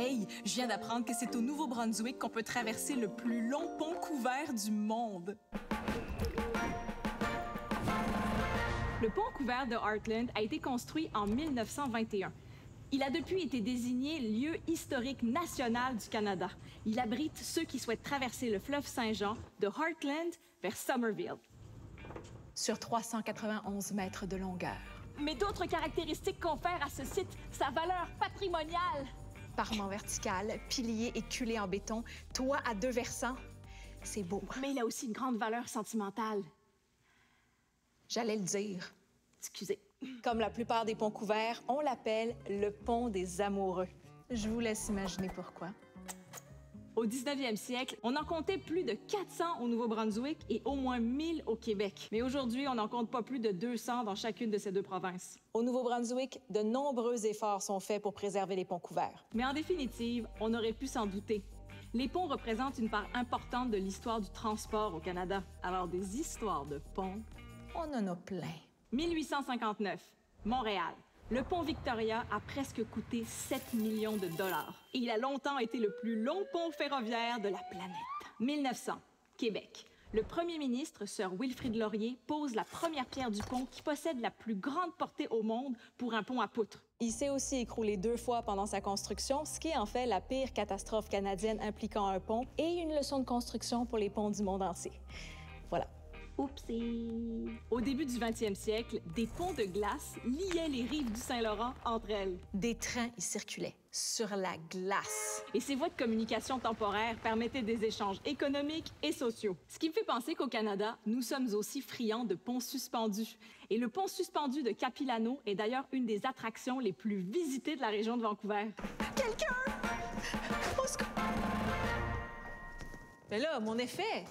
Hey, je viens d'apprendre que c'est au Nouveau-Brunswick qu'on peut traverser le plus long pont couvert du monde. Le pont couvert de Heartland a été construit en 1921. Il a depuis été désigné lieu historique national du Canada. Il abrite ceux qui souhaitent traverser le fleuve Saint-Jean de Heartland vers Somerville. Sur 391 mètres de longueur. Mais d'autres caractéristiques confèrent à ce site sa valeur patrimoniale. Parement vertical, piliers et en béton, toit à deux versants. C'est beau. Mais il a aussi une grande valeur sentimentale. J'allais le dire. Excusez. Comme la plupart des ponts couverts, on l'appelle le pont des amoureux. Je vous laisse imaginer pourquoi. Au 19e siècle, on en comptait plus de 400 au Nouveau-Brunswick et au moins 1000 au Québec. Mais aujourd'hui, on n'en compte pas plus de 200 dans chacune de ces deux provinces. Au Nouveau-Brunswick, de nombreux efforts sont faits pour préserver les ponts couverts. Mais en définitive, on aurait pu s'en douter. Les ponts représentent une part importante de l'histoire du transport au Canada. Alors des histoires de ponts, On en a plein. 1859, Montréal. Le pont Victoria a presque coûté 7 millions de dollars. Et il a longtemps été le plus long pont ferroviaire de la planète. 1900, Québec. Le premier ministre, Sir Wilfrid Laurier, pose la première pierre du pont qui possède la plus grande portée au monde pour un pont à poutres. Il s'est aussi écroulé deux fois pendant sa construction, ce qui est en fait la pire catastrophe canadienne impliquant un pont et une leçon de construction pour les ponts du monde entier. Voilà. Oupsie! Au début du 20e siècle, des ponts de glace liaient les rives du Saint-Laurent entre elles. Des trains y circulaient sur la glace. Et ces voies de communication temporaire permettaient des échanges économiques et sociaux. Ce qui me fait penser qu'au Canada, nous sommes aussi friands de ponts suspendus. Et le pont suspendu de Capilano est d'ailleurs une des attractions les plus visitées de la région de Vancouver. Quelqu'un! Au secours! Mais là, mon effet!